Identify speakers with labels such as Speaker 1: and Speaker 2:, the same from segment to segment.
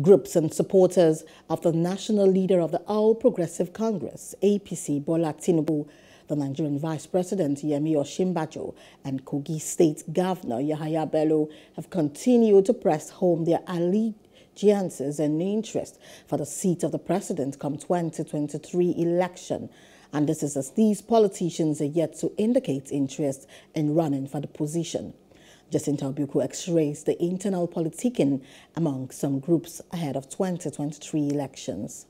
Speaker 1: Groups and supporters of the national leader of the All Progressive Congress, APC, Bola Tinubu, the Nigerian Vice President Yemi Osinbajo and Kogi State Governor Yahaya Bello have continued to press home their allegiances and interest for the seat of the president come 2023 election. And this is as these politicians are yet to indicate interest in running for the position. Jacinta Obiuku x-rays the internal politicking among some groups ahead of 2023 elections.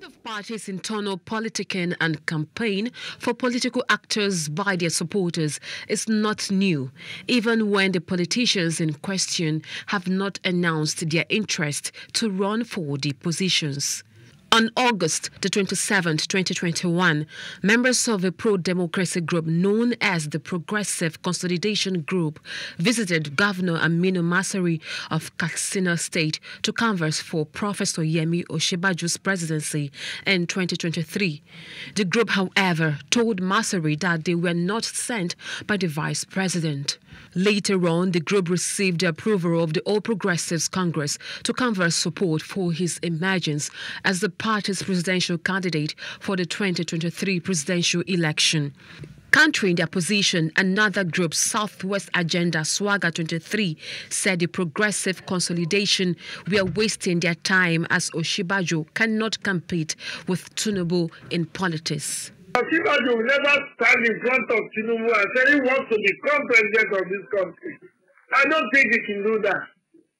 Speaker 2: Of parties' internal politicking and campaign for political actors by their supporters is not new, even when the politicians in question have not announced their interest to run for the positions. On August the 27th, 2021, members of a pro-democracy group known as the Progressive Consolidation Group visited Governor Aminu Masari of Katsina State to canvass for Professor Yemi Osinbajo's presidency in 2023. The group, however, told Masari that they were not sent by the vice president. Later on, the group received the approval of the All Progressives Congress to canvass support for his emergence as the party's presidential candidate for the 2023 presidential election. Countering their position, another group, Southwest Agenda SWAGA 23, said the progressive consolidation were wasting their time as Osinbajo cannot compete with Tinubu in politics.
Speaker 3: Osinbajo will never stand in front of Tinubu and say he wants to become president of this country. I don't think he can do that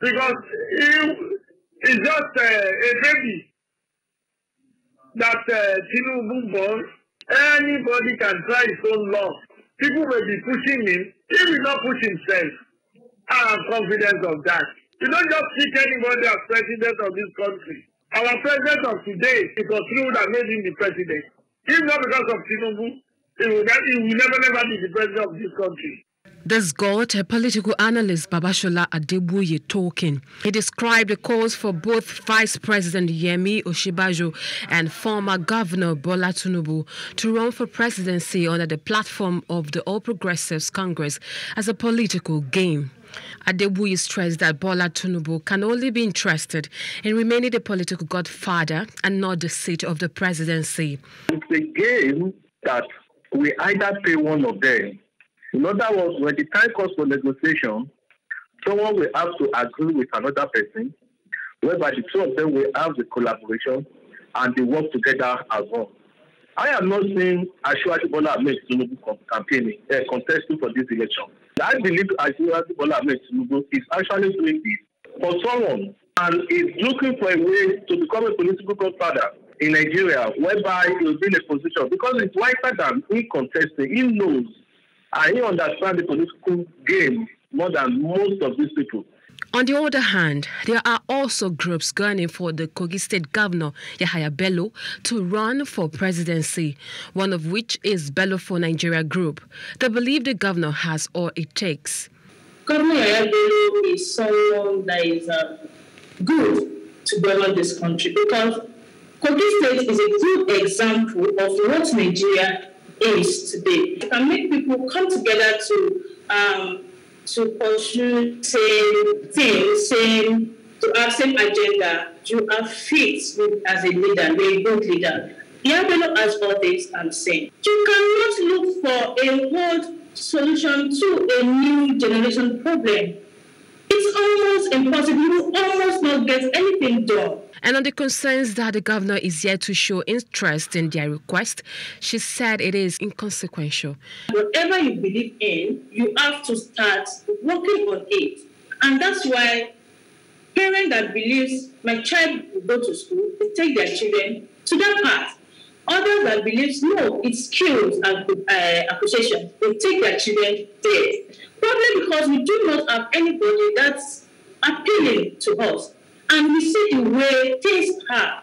Speaker 3: because he is just uh, a baby that uh, Tinubu born. Anybody can try his own law. People may be pushing him. He will not push himself. I am confident of that. You don't just pick anybody as president of this country. Our president of today, it was through that made him the president. If not because of Tinubu, he will, he will never, never be the president of this country.
Speaker 2: This got a political analyst Babashola Adebuye talking. He described the calls for both Vice President Yemi Osinbajo and former Governor Bola Tinubu to run for presidency under the platform of the All Progressives Congress as a political game. Adebuye stressed that Bola Tinubu can only be interested in remaining the political godfather and not the seat of the presidency.
Speaker 4: It's a game that we either pay one of them in other words, when the time comes for negotiation, someone will have to agree with another person, whereby the two of them will have the collaboration and they work together as one. I am not saying Asiwaju Bola Ahmed Tinubu campaigning, uh, contesting for this election. I believe Asiwaju Bola Ahmed Tinubu is actually doing this for someone and is looking for a way to become a political godfather in Nigeria, whereby he will be in a position because it's wiser than he contesting. He knows and he understands the political game more than most of these people.
Speaker 2: On the other hand, there are also groups gunning for the Kogi State Governor Yahaya Bello to run for presidency, one of which is Bello for Nigeria Group. They believe the governor has all it takes.
Speaker 5: Governor Yahaya Bello is someone that is uh, good to govern this country because Kogi State is a good example of what Nigeria is today. It can make people come together to um, to pursue same things, same to have same agenda. You are fit as a leader, a good leader. Yabelo has all this I'm saying. You cannot look for a world solution to a new generation problem. It's almost impossible. You will almost not get anything done.
Speaker 2: And on the concerns that the governor is yet to show interest in their request, she said it is inconsequential.
Speaker 5: Whatever you believe in, you have to start working on it. And that's why parents that believes my child will go to school, they take their children to that path. Others that believes no, it's skills and uh, they take their children there. Probably because we do not have anybody that's appealing to us and we see the way things are.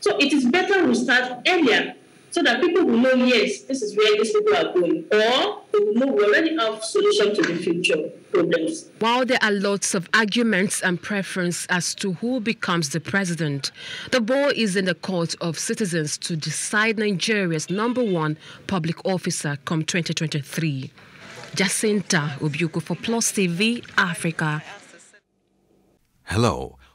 Speaker 5: So it is better we start earlier so that people will know, yes, this is where these people are going. Or they will know we already have solution to the future problems.
Speaker 2: While there are lots of arguments and preference as to who becomes the president, the ball is in the court of citizens to decide Nigeria's number one public officer come 2023. Jacinta Obiuku for Plus TV Africa.
Speaker 6: Hello.